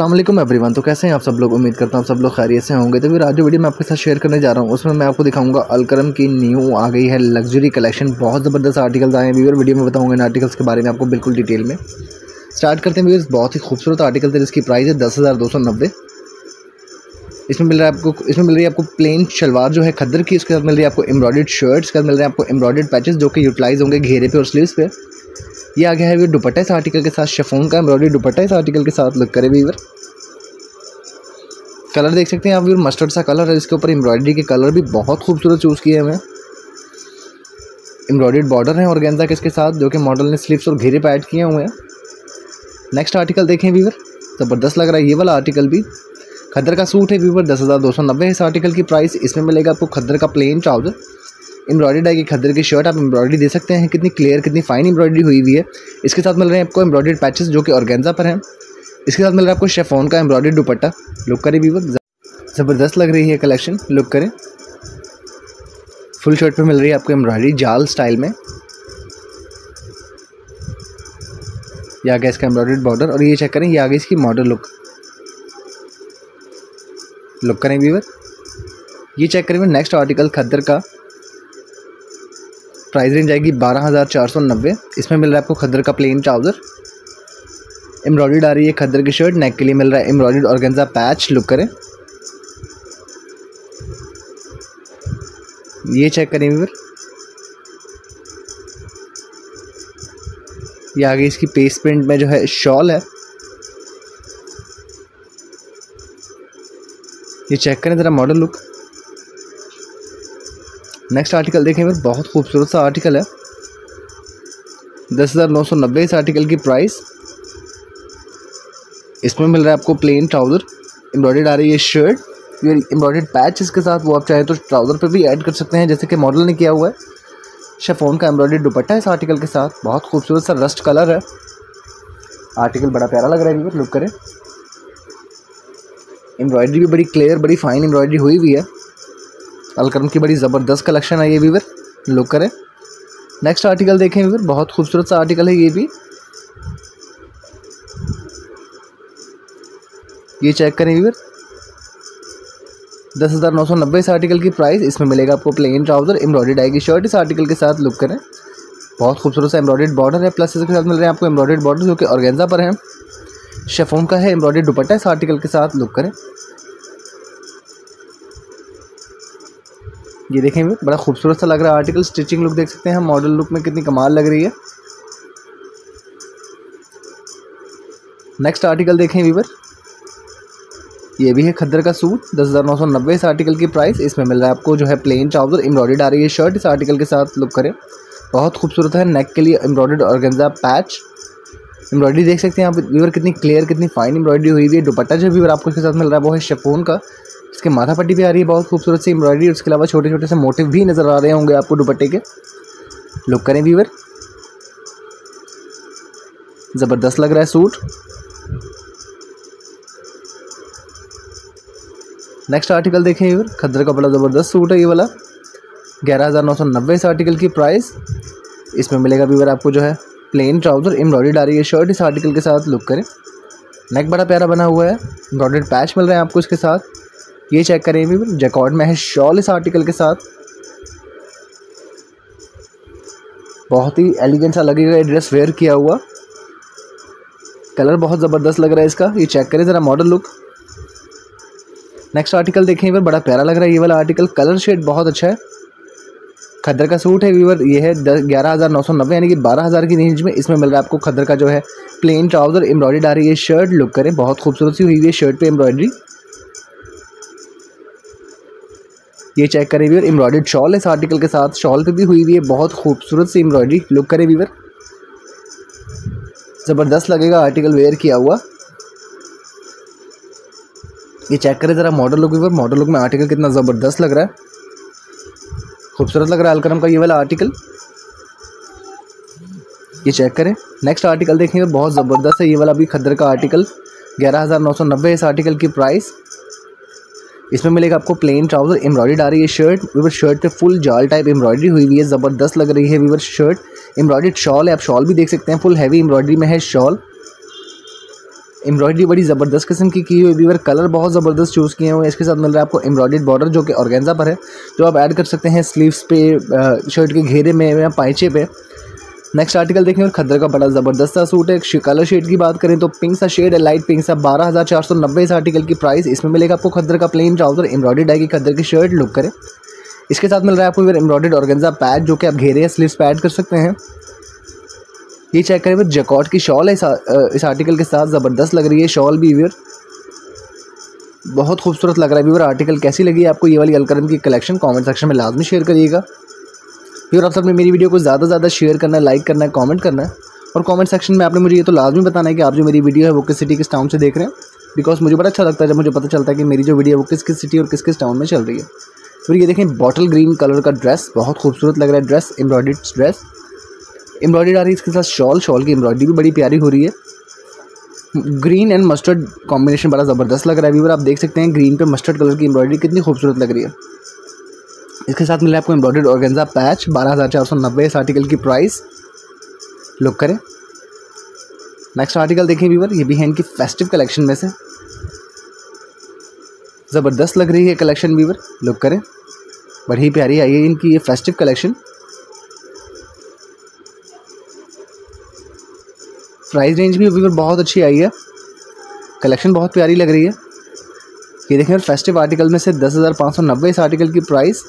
वालेकुम एवरीवन तो कैसे हैं आप सब लोग? उम्मीद करता हूँ सब लोग खैरियत से होंगे। तो फिर आज जो वीडियो मैं आपके साथ शेयर करने जा रहा हूँ। उसमें मैं आपको दिखाऊँगा अलकरम की न्यू आ गई है लग्जरी कलेक्शन बहुत ज़बरदस्त आर्टिकल्स आए हैं व्यूअर वीडियो में बताऊँगा इन आर्टिकल्स के बारे में आपको बिल्कुल डिटेल में। स्टार्ट करते हैं व्यूअर्स बहुत ही खूबसूरत आर्टिकल थे जिसकी प्राइस है दस हज़ार दो सौ नब्बे। इसमें मिल रहा है आपको, इसमें मिल रही है आपको प्लेन शलवार जो है खद्दर की। उसके साथ मिल रही है आपको एम्ब्रॉयड शर्ट्स के साथ मिल रहे हैं आपको एम्ब्रॉयड पैचेस जो कि यूटिलाइज होंगे घेरे पे और स्लीव्स पे। ये आ गया है दुपट्टा। इस आर्टिकल के साथ शेफोन का एम्ब्रॉयडरी दुपट्टा। इस आर्टिकल के साथ लुक करे वीवर कलर देख सकते हैं आप वीर मस्टर्ड सा कलर है इसके ऊपर एम्ब्रॉयडरी के कलर भी बहुत खूबसूरत चूज़ किए हैं। हमें एम्ब्रॉयड बॉर्डर है और गेंदा के इसके साथ, जो कि मॉडल ने स्लीव्स और घेरे पे ऐड किए हुए हैं। नेक्स्ट आर्टिकल देखें वीवर ज़बरदस्त लग रहा है ये वाला आर्टिकल भी। खद्दर का सूट है वीवर दस हज़ार दो सौ नब्बे इस आर्टिकल की प्राइस इसमें मिलेगा आपको खद्दर का प्लेन ट्राउज़र एम्ब्रॉयडरी आएगी खद्दर की शर्ट आप एम्ब्रॉयडरी दे सकते हैं। कितनी क्लियर कितनी फाइन एम्ब्रॉयडरी हुई हुई है। इसके साथ मिल रहे हैं आपको एम्ब्रॉयडरी पैचेस जो कि ऑर्गेंजा पर हैं। इसके साथ मिल रहा है आपको शेफोन का एम्ब्रॉयडरी दुपट्टा। लुक करें वीवर ज़बरदस्त लग रही है कलेक्शन लुक करें। फुल शर्ट पे मिल रही है आपको एम्ब्रॉयडरी जाल स्टाइल में। ये आगे इसका एम्ब्रॉयडरी बॉर्डर और ये चेक करें, ये आगे इसकी मॉडल लुक लुक करें वीवर ये चेक करें नेक्स्ट आर्टिकल खद्दर का। प्राइस रेंज आएगी बारह हज़ार चार सौ नब्बे। इसमें मिल रहा है आपको खद्दर का प्लेन ट्राउज़र एम्ब्रॉयड आ रही है खद्दर की शर्ट नेक के लिए मिल रहा है एम्ब्रॉयड ऑर्गेन्जा पैच लुक करें। ये चेक करें फिर। ये आगे इसकी पेस्ट प्रिंट में जो है शॉल है। ये चेक करें ज़रा मॉडल लुक नेक्स्ट आर्टिकल देखें फिर बहुत खूबसूरत सा आर्टिकल है। दस हज़ार नौ सौ नब्बे इस आर्टिकल की प्राइस इसमें मिल रहा है आपको प्लेन ट्राउज़र एम्ब्रॉयड आ रही है शर्ट ये एम्ब्रॉयड पैच इसके साथ, वो आप चाहें तो ट्राउज़र पर भी ऐड कर सकते हैं, जैसे कि मॉडल ने किया हुआ है। शेफोन का एम्ब्रॉयड दुपट्टा इस आर्टिकल के साथ, बहुत खूबसूरत सा रस्ट कलर है। आर्टिकल बड़ा प्यारा लग रहा है लुक करें। एम्ब्रॉयडरी भी बड़ी क्लियर बड़ी फाइन एम्ब्रॉयडरी हुई हुई है। अलकरम की बड़ी ज़बरदस्त कलेक्शन है ये वीवर लुक करें। नेक्स्ट आर्टिकल देखें वीवर बहुत खूबसूरत सा आर्टिकल है ये भी। ये चेक करें वीवर दस हज़ार नौ सौ नब्बे इस आर्टिकल की प्राइस इसमें मिलेगा आपको प्लेन ट्राउज़र एम्ब्रॉयड आएगी शर्ट इस आर्टिकल के साथ लुक करें। बहुत खूबसूरत सा एम्ब्रॉयड बॉर्डर है। प्लस इसके साथ मिल रहे हैं आपको एम्ब्रॉयड बॉर्डर जो कि ऑर्गेन्जा पर है। शेफोन का है। एम्ब्रॉयड दुपट्टा इस आर्टिकल के साथ लुक करें। ये देखें बड़ा खूबसूरत सा लग रहा है आर्टिकल स्टिचिंग लुक देख सकते हैं मॉडल लुक में कितनी कमाल लग रही है। नेक्स्ट आर्टिकल देखें वीवर ये भी है खद्दर का सूट, दस हज़ार नौ सौ नब्बे इस आर्टिकल की प्राइस इसमें मिल रहा है आपको जो है प्लेन ट्राउज़र एम्ब्रॉयड आ रही है शर्ट इस आर्टिकल के साथ लुक करें। बहुत खूबसूरत है नेक के लिए एम्ब्रॉयड ऑर्गेन्जा पैच एम्ब्रॉयडरी देख सकते हैं आप व्यूवर कितनी क्लियर कितनी फाइन एम्ब्रॉयडरी हुई है। दुपट्टा जो वीवर आपको इसके साथ मिल रहा है, वो है शेफोन का। इसके माथा पट्टी भी आ रही है, बहुत खूबसूरत सी एम्ब्रॉयडरी उसके अलावा छोटे छोटे से मोटिव भी नज़र आ रहे होंगे आपको दुपट्टे के। लुक करें व्यूवर ज़बरदस्त लग रहा है सूट। नेक्स्ट आर्टिकल देखें ये खद्दर का बड़ा ज़बरदस्त सूट है ये वाला। ग्यारह हज़ार नौ सौ नब्बे इस आर्टिकल की प्राइस इसमें मिलेगा व्यूवर आपको जो है प्लेन ट्राउज़र एम्ब्रॉयड आ रही है शर्ट इस आर्टिकल के साथ। लुक करें। नेक बड़ा प्यारा बना हुआ है। एम्ब्रॉयड पैच मिल रहे हैं आपको इसके साथ। ये चेक करें व्यूवर जैकॉर्ड में है शॉल इस आर्टिकल के साथ। बहुत ही एलिगेंट सा लगेगा ये ड्रेस वेयर किया हुआ। कलर बहुत ज़बरदस्त लग रहा है इसका। ये चेक करें ज़रा मॉडल लुक नेक्स्ट आर्टिकल देखें वीवर बड़ा प्यारा लग रहा है ये वाला आर्टिकल कलर शेड बहुत अच्छा है। खद्दर का सूट है वीवर ये है दस, ग्यारह हज़ार नौ सौ नब्बे, यानी कि बारह हज़ार की रेंज में इसमें मिल रहा है आपको खद्दर का जो है। प्लेन ट्राउज़र एम्ब्रॉयडरी आ रही है शर्ट लुक करें, बहुत खूबसूरत सी हुई है शर्ट पे एम्ब्रॉयडरी ये चेक करें वीवर एम्ब्रॉयड शॉल इस आर्टिकल के साथ शॉल पे भी हुई हुई है, बहुत खूबसूरत सी एम्ब्रॉयडरी लुक करें वीवर ज़बरदस्त लगेगा आर्टिकल वेयर किया हुआ। ये चेक करें ज़रा model look viewer model look में आर्टिकल कितना ज़बरदस्त लग रहा है। खूबसूरत लग रहा है अलकरम का ये वाला आर्टिकल ये चेक करें। नेक्स्ट आर्टिकल देखेंगे बहुत ज़बरदस्त है ये वाला भी खद्दर का आर्टिकल ग्यारह हज़ार नौ सौ नब्बे इस आर्टिकल की प्राइस इसमें मिलेगा आपको प्लेन ट्राउज़र एम्ब्रॉयड आ रही है शर्ट वीवर शर्ट पे फुल जाल टाइप एम्ब्रॉयडरी हुई हुई है, ज़बरदस्त लग रही है वीवर शर्ट एम्ब्रॉयड शॉल है, आप शॉल भी देख सकते हैं फुल हैवी एम्ब्रॉयडरी में है शॉल एम्ब्रॉयडरी बड़ी ज़बरदस्त किस्म की की हुई वीवर कलर बहुत ज़बरदस्त चूज़ किए हुए इसके साथ मिल रहा है आपको एम्ब्रॉयड बॉर्डर जो कि ऑर्गेन्जा पर है, जो आप ऐड कर सकते हैं स्लीव्स पे शर्ट के घेरे में या पाइचे पे। नेक्स्ट आर्टिकल देखें और खद्दर का बड़ा ज़बरदस्त सा सूट है। कलर शेड की बात करें तो पिंक सा शेड है लाइट पिंक सा, बारह हज़ार चार सौ नब्बे इस आर्टिकल की प्राइस इसमें मिलेगा आपको खद्दर का प्लेन ट्राउज़र एम्ब्रॉयड आएगी खद्दर की शर्ट लुक करें। इसके साथ मिल रहा है आपको एम्ब्रॉयड ऑर्गेंजा पैड जो कि आप घेरे या स्लीव्स पैड कर सकते हैं। ये चेक करें फिर जकॉट की शॉल है इस आर्टिकल के साथ। ज़बरदस्त लग रही है शॉल भी व्यूअर बहुत खूबसूरत लग रहा है व्यूअर आर्टिकल कैसी लगी आपको? ये वाली अलकरम की कलेक्शन कमेंट सेक्शन में लाजमी शेयर करिएगा। व्यूअर आप सबने मेरी वीडियो को ज़्यादा से ज़्यादा शेयर करना है लाइक करना है कॉमेंट करना है और कॉमेंट सेक्शन में आपने मुझे ये तो लाजमी बताना है कि आप जो मेरी वीडियो है वो किस सिटी किस टाउन से देख रहे हैं। बिकॉज़ मुझे बड़ा अच्छा लगता है जब मुझे पता चलता है कि मेरी जो वीडियो है वो किस किस सिटी और किस किस टाउन में चल रही है। फिर ये देखें बॉटल ग्रीन कलर का ड्रेस बहुत खूबसूरत लग रहा है ड्रेस एम्ब्रॉयड ड्रेस एम्ब्रॉयडरी आ रही है इसके साथ शॉल शॉल की एम्ब्रॉयडरी भी बड़ी प्यारी हो रही है। ग्रीन एंड मस्टर्ड कॉम्बिनेशन बड़ा ज़बरदस्त लग रहा है व्यूवर आप देख सकते हैं ग्रीन पे मस्टर्ड कलर की एम्ब्रॉयडरी कितनी खूबसूरत लग रही है। इसके साथ मिला आपको एम्ब्रॉयडर्ड ऑर्गेंजा पैच बारह हज़ार चार सौ नब्बे इस आर्टिकल की प्राइस लुक करें। नेक्स्ट आर्टिकल देखें व्यूवर ये भी है इनकी फेस्टिव कलेक्शन में से। ज़बरदस्त लग रही है कलेक्शन व्यूवर लुक करें। बड़ी प्यारी आई है इनकी ये फेस्टिव कलेक्शन प्राइस रेंज भी अभी बहुत अच्छी आई है। कलेक्शन बहुत प्यारी लग रही है। ये देखें फेस्टिव आर्टिकल में से दस हज़ार पाँच सौ नब्बे इस आर्टिकल की प्राइस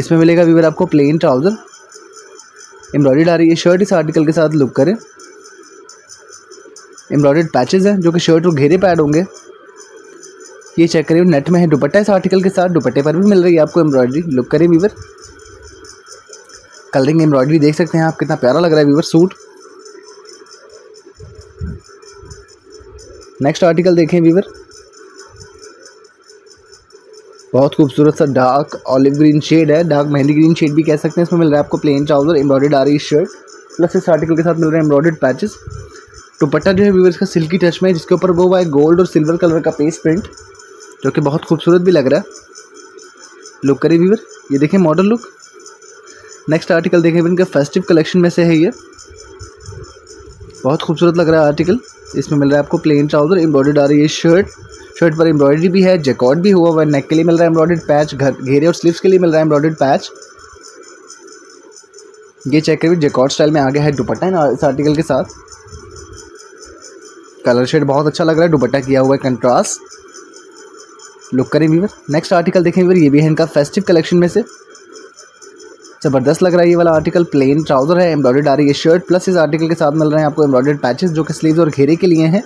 इसमें मिलेगा वीवर आपको प्लेन ट्राउज़र एम्ब्रॉयड आ रही है शर्ट इस आर्टिकल के साथ लुक करें। एम्ब्रॉयड पैचेस हैं, जो कि शर्ट और घेरे पैड होंगे। ये चेक करिए नेट में है दुपट्टा, इस आर्टिकल के साथ दुपट्टे पर भी मिल रही है आपको एम्ब्रॉयडरी लुक करें वीवर कलरिंग एम्ब्रॉयडरी देख सकते हैं आप, कितना प्यारा लग रहा है वीवर सूट नेक्स्ट आर्टिकल देखें वीवर बहुत खूबसूरत सा डार्क ऑलिव ग्रीन शेड है। डार्क मेहंदी ग्रीन शेड भी कह सकते हैं। इसमें मिल रहा है आपको प्लेन ट्राउज़र एम्ब्रॉयड आ रही शर्ट प्लस इस आर्टिकल के साथ मिल रहे हैं एम्ब्रॉयड पैचेस दुपट्टा जो है वीवर इसका सिल्की टच में है, जिसके ऊपर वो हुआ है गोल्ड और सिल्वर कलर का पेस्ट प्रिंट जो कि बहुत खूबसूरत भी लग रहा है। लुक करिए वीवर ये देखें मॉडल लुक नेक्स्ट आर्टिकल देखें, इनका फेस्टिव कलेक्शन में से है ये। बहुत खूबसूरत लग रहा है आर्टिकल इसमें मिल रहा है आपको प्लेन ट्राउज़र एम्ब्रॉयड आ रही है शर्ट शर्ट पर एम्ब्रॉयडरी भी है जैकॉट भी हुआ हुआ है नेक के लिए मिल रहा है एम्ब्रॉयड पैच घर, घेरे और स्लीव्स के लिए मिल रहा है एम्ब्रॉयड पैच ये चेक करिए जैकॉट स्टाइल में आ गया है दुपट्टा है इस आर्टिकल के साथ. कलर शेड बहुत अच्छा लग रहा है, दुपट्टा किया हुआ है कंट्रास्ट लुक करें वीवर नेक्स्ट आर्टिकल देखें वीवर ये भी है इनका फेस्टिव कलेक्शन में से. ज़बरदस्त लग रहा है ये वाला आर्टिकल प्लेन ट्राउज़र है एम्ब्रॉयड आ रही है शर्ट प्लस इस आर्टिकल के साथ मिल रहे हैं आपको एम्ब्रॉयड पैचेस जो कि स्लीव और घेरे के लिए हैं।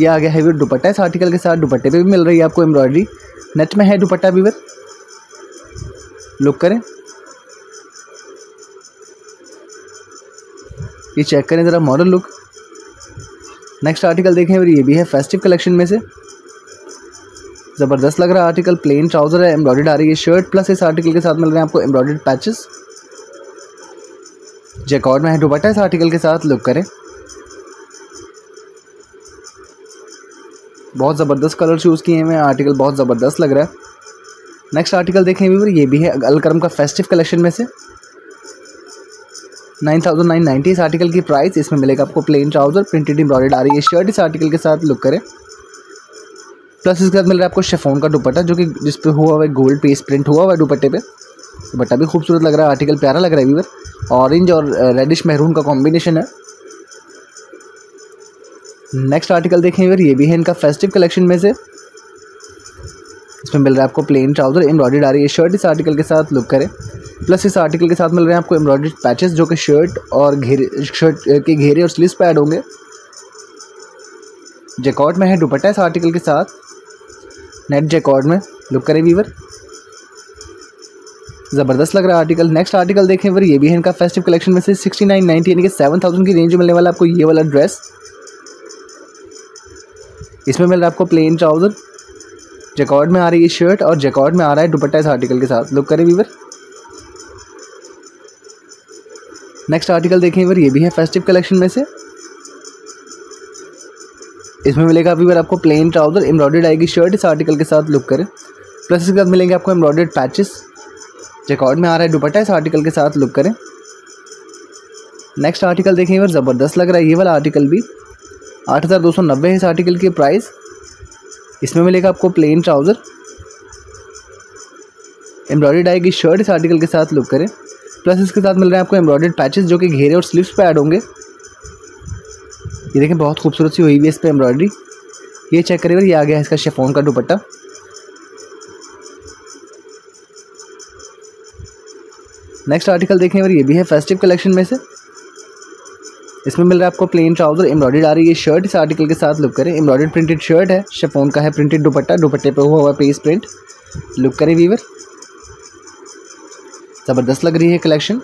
ये आ गया है वीवर दुपट्टा, इस आर्टिकल के साथ दुपट्टे पे भी मिल रही है आपको एम्ब्रॉयडरी नेट में है दुपट्टा वीवर लुक करें। ये चेक करें ज़रा मॉडल लुक नेक्स्ट आर्टिकल देखें ये भी है फेस्टिव कलेक्शन में से। ज़बरदस्त लग रहा है आर्टिकल प्लेन ट्राउज़र है एम्ब्रॉयड आ रही है शर्ट प्लस इस आर्टिकल के साथ मिल रहे हैं आपको एम्ब्रॉयड पैचेस जैकॉर्ड में है दुपट्टा इस आर्टिकल के साथ लुक करें. बहुत ज़बरदस्त कलर चूज़ किए हैं आर्टिकल बहुत ज़बरदस्त लग रहा है. नेक्स्ट आर्टिकल देखें व्यूवर ये भी है अलकरम का फेस्टिव कलेक्शन में से. नाइन थाउज़ेंड नाइन नाइन्टी इस आर्टिकल की प्राइस इसमें मिलेगा आपको प्लेन ट्राउज़र प्रिंटेड एम्ब्रॉयड आ रही है शर्ट इस आर्टिकल के साथ लुक करें. प्लस इसके साथ मिल रहा है आपको शेफोन का दुपट्टा, जो कि जिस पे हुआ हुआ है गोल्ड पेस प्रिंट हुआ हुआ है दुपट्टे पे। दुपट्टा भी खूबसूरत लग रहा है आर्टिकल प्यारा लग रहा है व्यूवर ऑरेंज और रेडिश महरून का कॉम्बिनेशन है। नेक्स्ट आर्टिकल देखें व्यूवर ये भी है इनका फेस्टिव कलेक्शन में से। इसमें मिल रहा है आपको प्लेन ट्राउज़र एम्ब्रॉयड आ रही है शर्ट इस आर्टिकल के साथ लुक करें। प्लस इस आर्टिकल के साथ मिल रहे हैं आपको एम्ब्रॉयड पैचेस जो कि शर्ट और घेरे शर्ट के घेरे और स्लीव्स पे ऐड होंगे। जैकॉट में है दुपट्टा इस आर्टिकल के साथ। नेट जैकॉट में। लुक करें वीवर ज़बरदस्त लग रहा है आर्टिकल नेक्स्ट आर्टिकल देखें वीवर ये भी है इनका फेस्टिव कलेक्शन में से सिक्सटी नाइन नाइनटी यानी कि सेवन थाउज़ेंड की रेंज में मिलने वाला आपको ये वाला ड्रेस इसमें मिल रहा है आपको प्लेन ट्राउज़र जैकॉर्ड में आ रही है शर्ट और जैकॉर्ड में आ रहा है दुपट्टा इस आर्टिकल के साथ। लुक करें वीवर नेक्स्ट आर्टिकल देखें वीवर ये भी है फेस्टिव कलेक्शन में से। इसमें मिलेगा अभी बार आपको प्लेन ट्राउज़र एम्ब्रॉयड आएगी शर्ट इस आर्टिकल के साथ लुक करें। प्लस इसके साथ मिलेंगे आपको एम्ब्रॉयड पैचेस जैकॉर्ड में आ रहा है दुपट्टा, इस आर्टिकल के साथ लुक करें। नेक्स्ट आर्टिकल देखें बार ज़बरदस्त लग रहा है, ये वाला आर्टिकल भी। आठ हज़ार दो सौ नब्बे है इस आर्टिकल की प्राइस इसमें मिलेगा आपको प्लेन ट्राउज़र एम्ब्रॉयडरी आएगी शर्ट इस आर्टिकल के साथ लुक करें। प्लस इसके साथ मिल रहे हैं आपको एम्ब्रॉयडर्ड पैचेस जो कि घेरे और स्लिप्स पे ऐड होंगे। ये देखें, बहुत खूबसूरत सी हुई हुई है इस पर एम्ब्रॉयडरी। ये चेक करिए, ये आ गया है इसका शेफोन का दुपट्टा। नेक्स्ट आर्टिकल देखें ये भी है फेस्टिव कलेक्शन में से। इसमें मिल रहा है आपको प्लेन ट्राउज़र एम्ब्रॉयडर्ड आ रही है शर्ट इस आर्टिकल के साथ लुक करें एम्ब्रॉयडर्ड प्रिंटेड शर्ट है शेफोन का है प्रिंटेड दुपट्टा, दुपट्टे पे हुआ हुआ पेस प्रिंट लुक करें वीवर ज़बरदस्त लग रही है कलेक्शन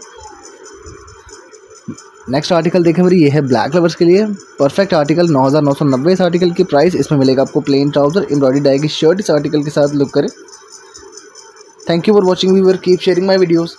नेक्स्ट आर्टिकल देखें मेरी, ये है ब्लैक लवर्स के लिए। परफेक्ट आर्टिकल नौ हज़ार नौ सौ नब्बे इस आर्टिकल की प्राइस इसमें मिलेगा आपको प्लेन ट्राउज़र एम्ब्रॉयडरी डाई की शर्ट इस आर्टिकल के साथ लुक करें। Thank you for watching viewer keep sharing my videos